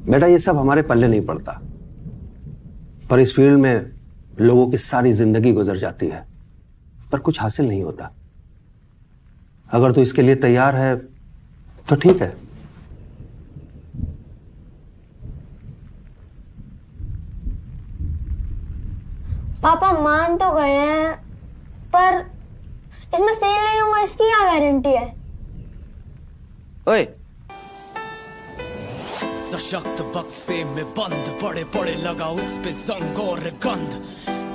बेटा ये सब हमारे पल्ले नहीं पड़ता। पर इस फ़ील्ड में लोगों की सारी ज़िंदगी गुजर जाती है पर कुछ हासिल नहीं होता। अगर तू इसके लिए तैयार है तो ठीक है। पापा मान तो गए हैं पर इसमें फेल नहीं होगा इसकी क्या गारंटी है? ओए सशक्त बक्से में बंद बड़े बड़े लगा उस पे जंग और गंध।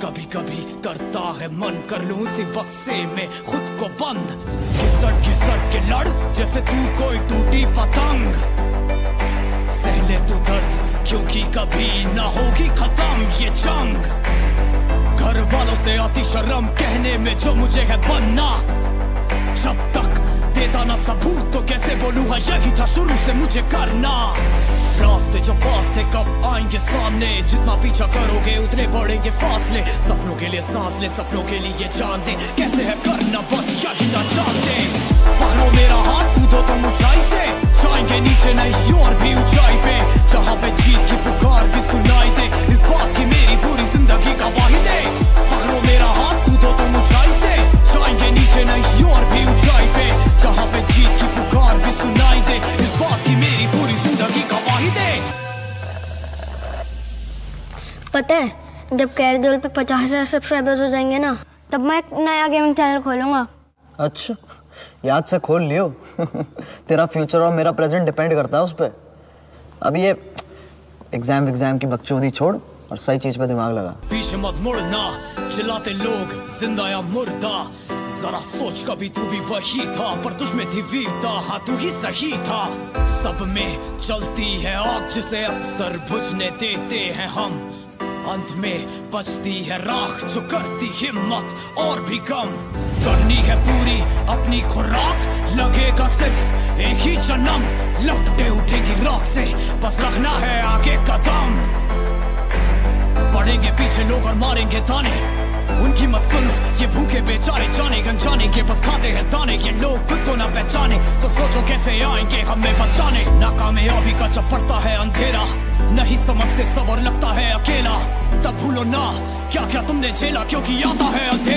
कभी कभी करता है मन कर लूँ उसी बक्से में, खुद को बंद। घिसट घिसट के लड़, जैसे तू कोई टूटी पतंग। सहले तू दर्द, क्योंकि कभी ना होगी खत्म ये जंग। घर वालों से आती शर्म कहने में जो मुझे है बनना। जब तक देता ना सबूत तो कैसे बोलूँ? हाँ यही था शुरू से मुझे करना। रास्ते जो पास थे, कब आएँगे सामने? जितना पीछा करोगे, उतने बढ़ेंगे फासले। सपनों के लिए सांस ले, सपनों के लिए जान दे। कैसे है करना? बस यही ना पता है जब कैरदोल पे पचास हज़ार सब्सक्राइबर्स हो जाएँगे ना तब मैं एक नया गेमिंग चैनल खोलूँगा। अच्छा याद से खोल लियो। तेरा फ्यूचर और मेरा प्रेजेंट डिपेंड करता है उस पर अब ये एग्ज़ाम एग्ज़ाम की बकचोदी छोड़ और सही चीज़ पे दिमाग लगा। पीछे मत मुड़ना चिल्लाते लोग ज़िंदा या मुर्दा। जरा सोच कभी तू भी वही था पर तुझ में थी वीरता। हाँ तू ही सही था। सब में चलती है आग जिसे अक्सर बुझने देते हैं हम। अंत में बचती है राख, जो करती हिम्मत और भी कम। करनी है पूरी अपनी खुराक, लगेगा सिर्फ़ एक ही जन्म। लपटे उठेगी राख से, बस रखना है आगे कदम बढ़ेंगे पीछे लोग और मारेंगे ताने। उनकी मत सुनो, ये भूखे बेचारे जाने गंजाने के बस खाते हैं दाने। ये लोग खुद को ना पहचाने तो सोचो कैसे आएँगे हमें बचाने। नाकामयाबी का जब पड़ता है अंधेरा, नहीं समझते सब और लगता है अकेला। तब भूलो ना क्या क्या तुमने झेला, क्योंकि आता है अंधेरा।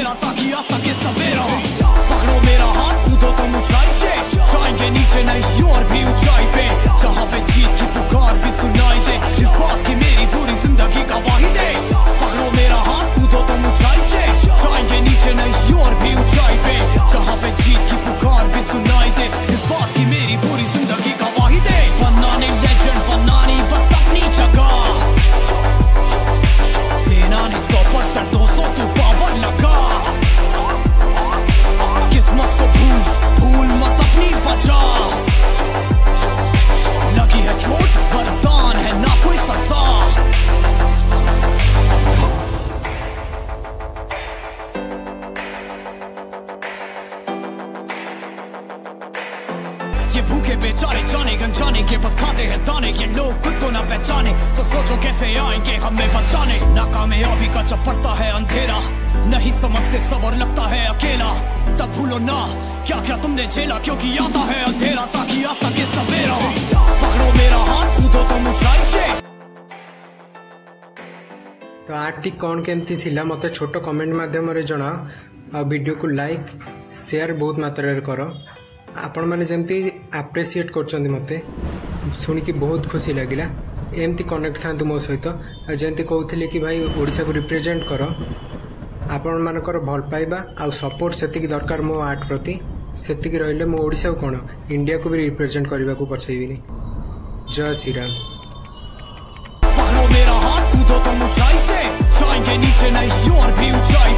ये भूखे बेचारे जाने गंजाने के बस खाते हैं दाने। ये लोग खुद को ना पहचाने तो सोचो कैसे आएँगे हमें बचाने। नाकामे अभी का जब पड़ता है अंधेरा, नहीं समझते सबर लगता है अकेला। तब भूलो ना क्या क्या तुमने झेला, क्योंकि आता है अंधेरा, ताकि आ सके सवेरा। पकड़ो मेरा हाथ, कूदो तो तुम ऊंचाई से तो आर्टिक कौन केमती थिला, मते छोटो कमेंट माध्यम रे जणा। आ वीडियो को लाइक शेयर बहुत मात्रा रे करो। ଆପଣମାନେ ଯେମିତି ଆପ୍ରିସିଏଟ୍ କରୁଛନ୍ତି ମୋତେ ଶୁଣିକି ବହୁତ ଖୁସି ଲାଗିଲା ଏମିତି କନେକ୍ଟ ଥାଆନ୍ତୁ ମୋ ସହିତ ଆଉ ଯେମିତି କହୁଥିଲି କି ଭାଇ ଓଡ଼ିଶାକୁ ରିପ୍ରେଜେଣ୍ଟ କର ଆପଣମାନଙ୍କର ଭଲ ପାଇବା ଆଉ ସପୋର୍ଟ ସେତିକି ଦରକାର ମୋ ଆର୍ଟ ପ୍ରତି ସେତିକି ରହିଲେ ମୁଁ ଓଡ଼ିଶାକୁ କ'ଣ ଇଣ୍ଡିଆକୁ ବି ରିପ୍ରେଜେଣ୍ଟ କରିବାକୁ ପଛେଇବିନି ଜୟ Shriram Jaise Jaenge niche nahi aur bhi uchai